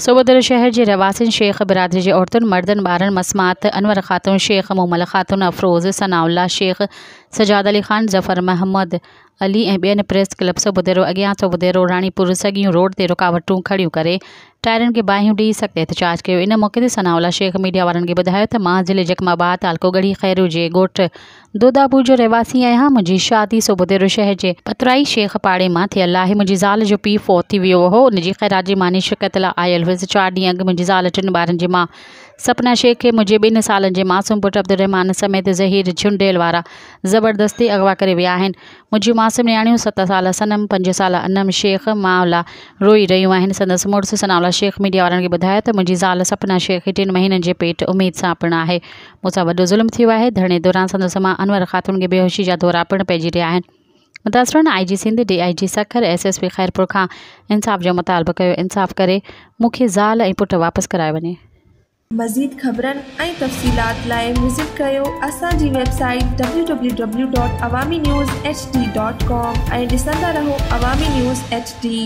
सोबोदर शहर जे रवासिन शेख बिरादरी जे औरतुनि मर्दनि ॿारनि मसमात अनवर ख़ातून शेख मोमल ख़ातून अफरोज़ सनाउल्ला शेख सजाद अली ख़ान ज़फ़र महमद अली ऐं ॿियनि प्रेस क्लब सोबुदेरो अॻियाँ सोबुदेरो राणीपुर सॻियूं रोड ते रुकावटूं खड़ियूं करे टायरनि खे बाहियूं ॾेई सख़्तु एहतजाज कयो इन मौक़े ते सनाउल्ला शेख मीडिया वारनि खे ॿुधायो त माँ ज़िले जकमाबाद तालको गढ़ी ख़ैरू जे ॻोठु दोदापुर जो रहवासी आहियाँ मुंहिंजी शादी सोबुदेरो शहर जे पतराई शेख पाड़े माँ थियल आहे मुंहिंजी ज़ाल जो पीउ फ़ौत थी वियो हो हुनजी ख़ैरात मानी शिकत लाइ आयल हुअसि चारि ॾींहं अॻु मुंहिंजी ज़ाल टिनि जी माउ सपना शेख खे मुंहिंजे ॿिनि सालनि जे मासूम पुटु अब्दुर समेत ज़हीर झुंडेल वारा ज़बरदस्ती अगवा करे विया आहिनि मुंहिंजूं मासूम नियाणियूं सत साल सनम, पंज साल अनम, शेख मावला रोई रहियूं संदसि मुड़ुसु सनावला शेख मीडिया वारनि खे ॿुधायो त मुंहिंजी ज़ाल सपना शेख टिनि महीननि जे पेट उमेद सां पिणु आहे। मूंसां वॾो ज़ुल्म थियो आहे। दौरान संदसि माँ अनवर ख़ातून खे बेहोशी जा दौरा पिणु पइजी रहिया आहिनि। मुतासिरन I G Sindh D I G Sukkur S S P Khairpur खां इंसाफ़ जो मुतालबो कयो। इंसाफ़ करे मूंखे ज़ाल पुटु वापसि कराए वञे। मज़ीद ख़बरनि ऐं तफ़सीलात लाइ विज़िट कयो असांजी वेबसाइट www.awami.news.hd.com ऐं ॾिसंदा रहो अवामी न्यूज़ एच डी।